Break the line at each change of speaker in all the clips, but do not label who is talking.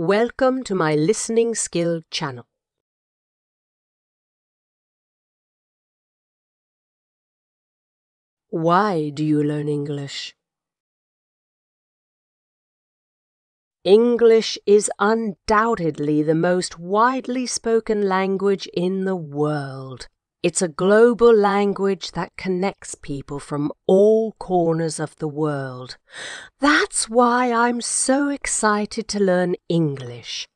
Welcome to my listening skill channel. Why do you learn English? English is undoubtedly the most widely spoken language in the world. It's a global language that connects people from all corners of the world. That's why I'm so excited to learn English.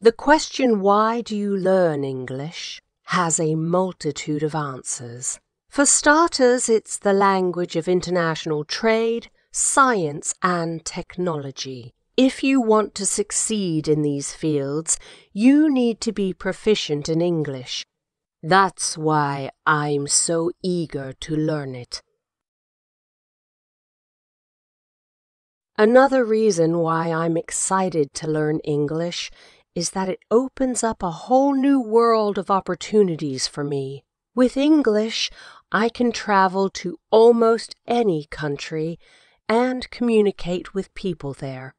The question, why do you learn English, has a multitude of answers. For starters, it's the language of international trade, science, and technology. If you want to succeed in these fields, you need to be proficient in English that's why I'm so eager to learn it. Another reason why I'm excited to learn English is that it opens up a whole new world of opportunities for me. With English, I can travel to almost any country and communicate with people there.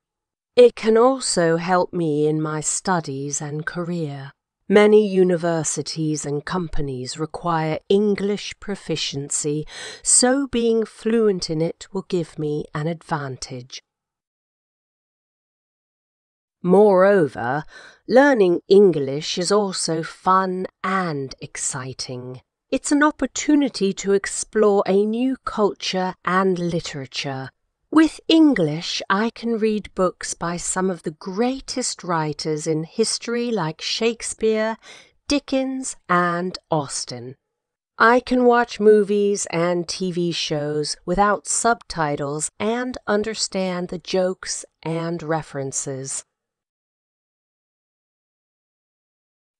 It can also help me in my studies and career. Many universities and companies require English proficiency, so being fluent in it will give me an advantage. Moreover, learning English is also fun and exciting. It's an opportunity to explore a new culture and literature with English, I can read books by some of the greatest writers in history like Shakespeare, Dickens, and Austen. I can watch movies and TV shows without subtitles and understand the jokes and references.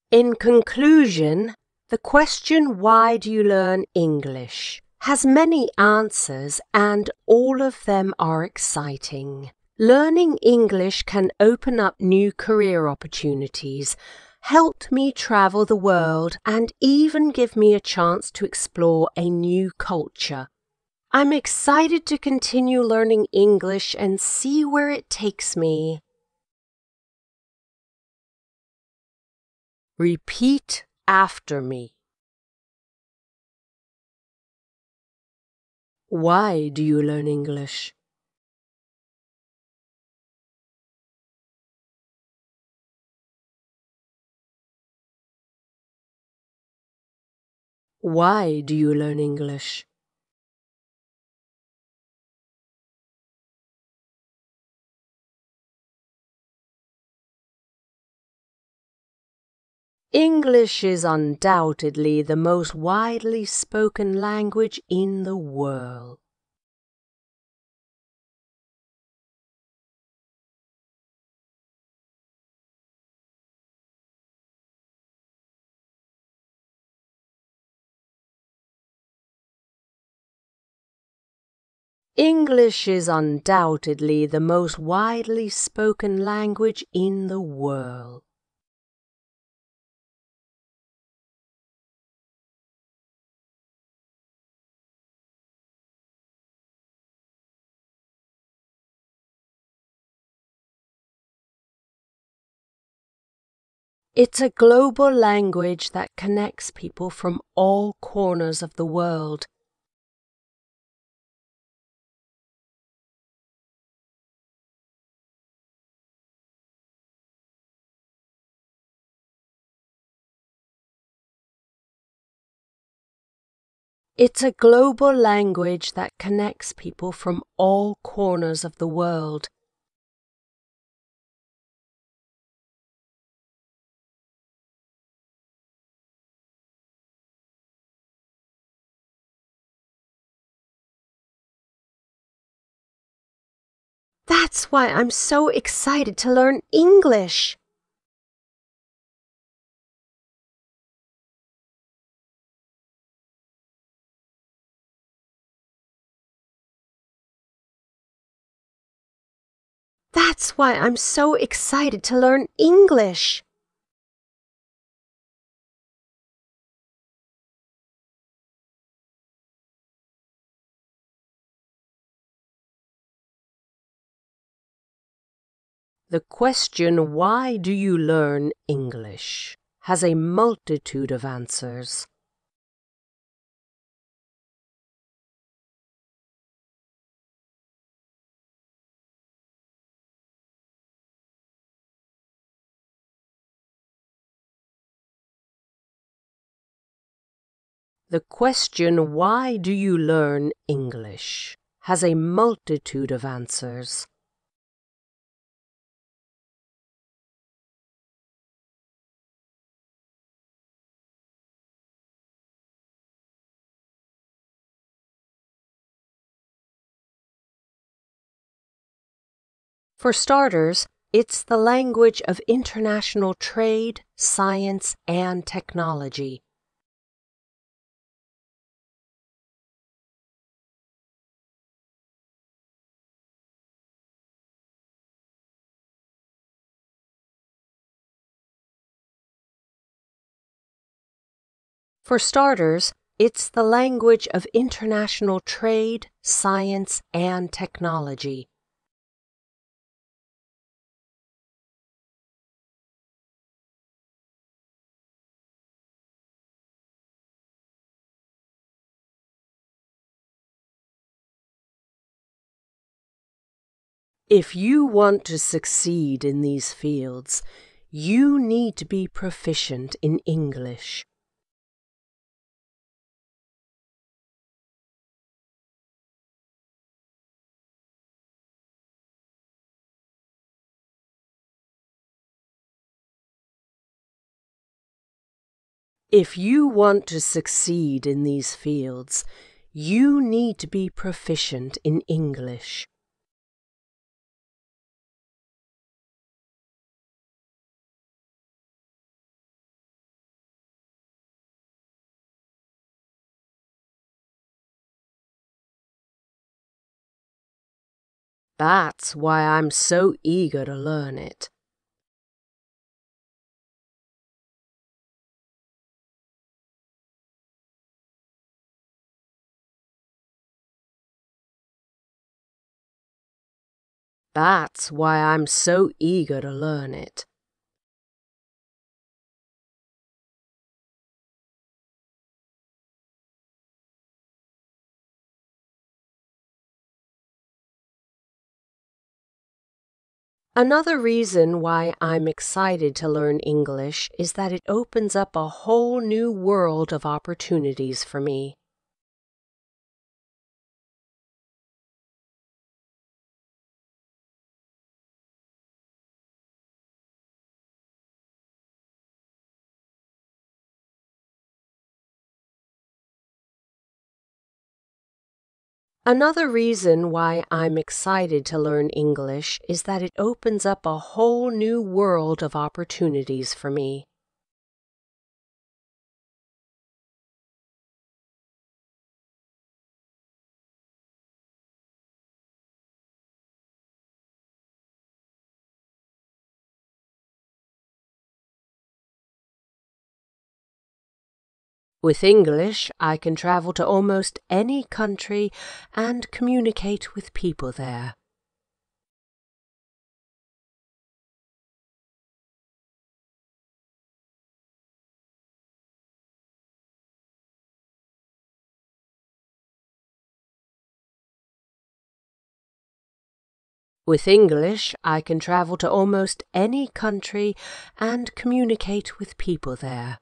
In conclusion, the question why do you learn English has many answers and all of them are exciting. Learning English can open up new career opportunities, help me travel the world, and even give me a chance to explore a new culture. I'm excited to continue learning English and see where it takes me. Repeat after me. Why do you learn English? Why do you learn English? English is undoubtedly the most widely spoken language in the world. English is undoubtedly the most widely spoken language in the world. It's a global language that connects people from all corners of the world. It's a global language that connects people from all corners of the world. That's why I'm so excited to learn English. That's why I'm so excited to learn English. The question, why do you learn English, has a multitude of answers. The question, why do you learn English, has a multitude of answers. For starters, it's the language of international trade, science, and technology. For starters, it's the language of international trade, science, and technology. If you want to succeed in these fields, you need to be proficient in English. If you want to succeed in these fields, you need to be proficient in English. That's why I'm so eager to learn it. That's why I'm so eager to learn it. Another reason why I'm excited to learn English is that it opens up a whole new world of opportunities for me. Another reason why I'm excited to learn English is that it opens up a whole new world of opportunities for me. With English, I can travel to almost any country and communicate with people there. With English, I can travel to almost any country and communicate with people there.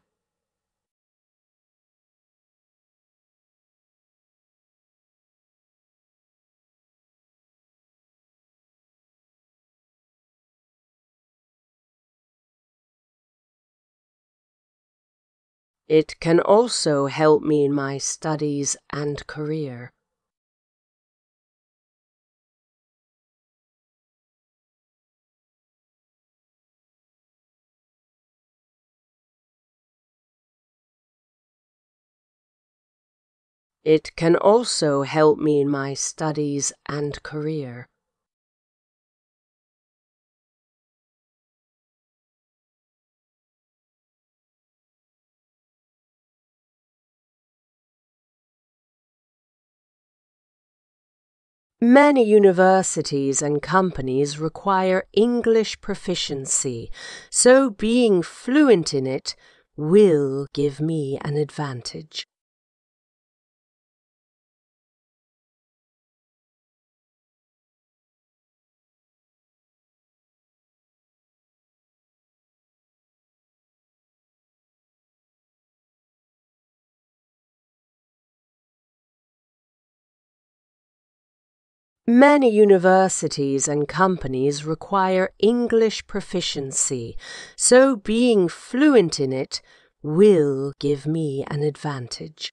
It can also help me in my studies and career. It can also help me in my studies and career. Many universities and companies require English proficiency, so being fluent in it will give me an advantage. Many universities and companies require English proficiency, so being fluent in it will give me an advantage.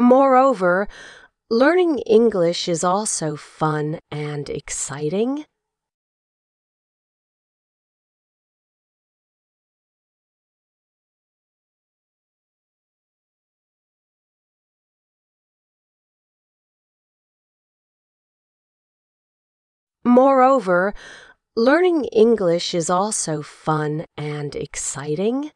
Moreover, learning English is also fun and exciting. Moreover, learning English is also fun and exciting.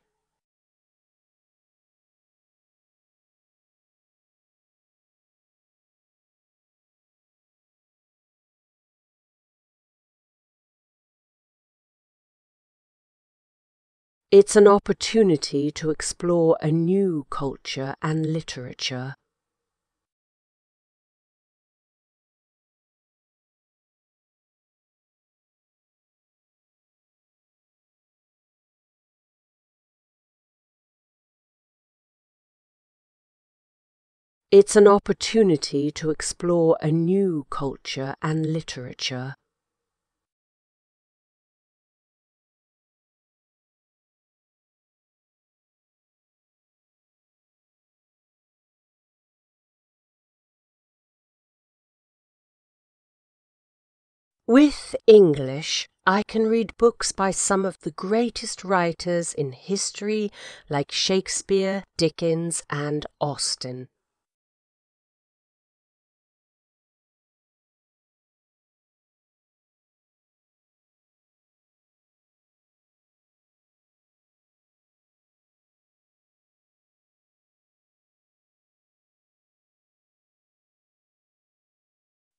It's an opportunity to explore a new culture and literature. It's an opportunity to explore a new culture and literature. With English, I can read books by some of the greatest writers in history like Shakespeare, Dickens, and Austen.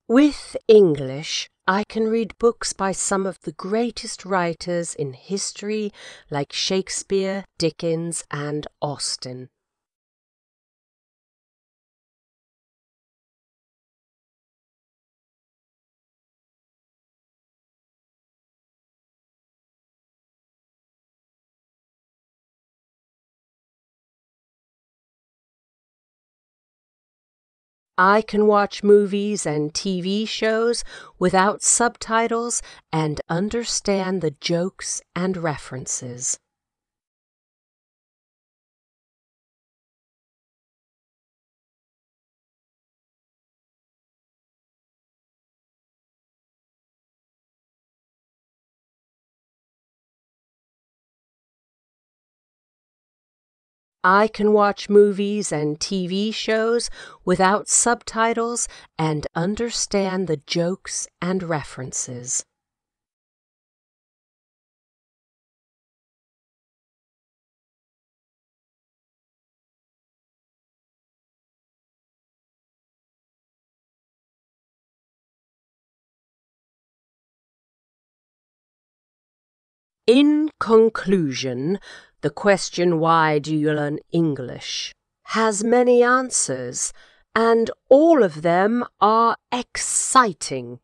With English, I can read books by some of the greatest writers in history like Shakespeare, Dickens, and Austen. I can watch movies and TV shows without subtitles and understand the jokes and references. I can watch movies and TV shows without subtitles and understand the jokes and references. In conclusion, the question, why do you learn English, has many answers, and all of them are exciting.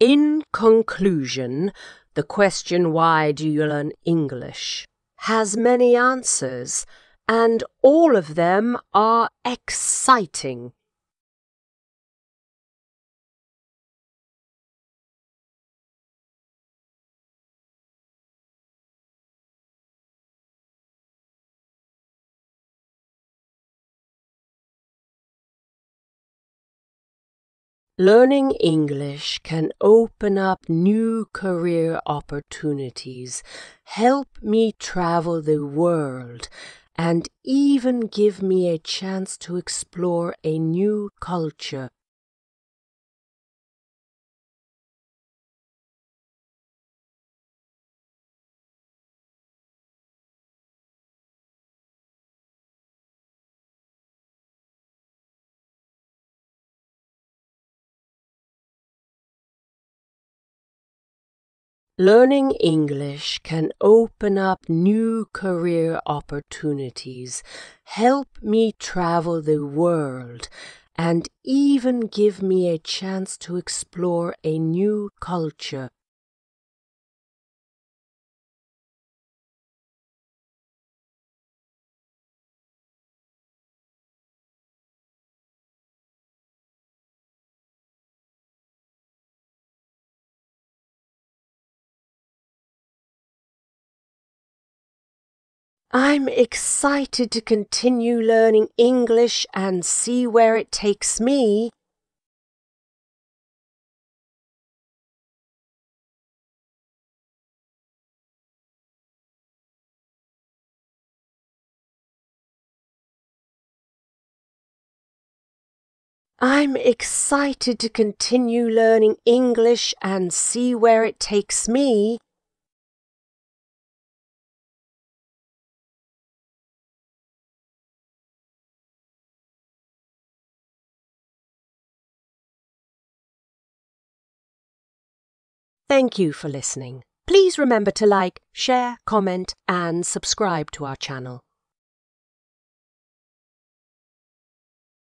In conclusion, the question, why do you learn English, has many answers, and all of them are exciting. Learning English can open up new career opportunities, help me travel the world, and even give me a chance to explore a new culture. Learning English can open up new career opportunities, help me travel the world, and even give me a chance to explore a new culture. I'm excited to continue learning English and see where it takes me. I'm excited to continue learning English and see where it takes me. Thank you for listening. Please remember to like, share, comment, and subscribe to our channel.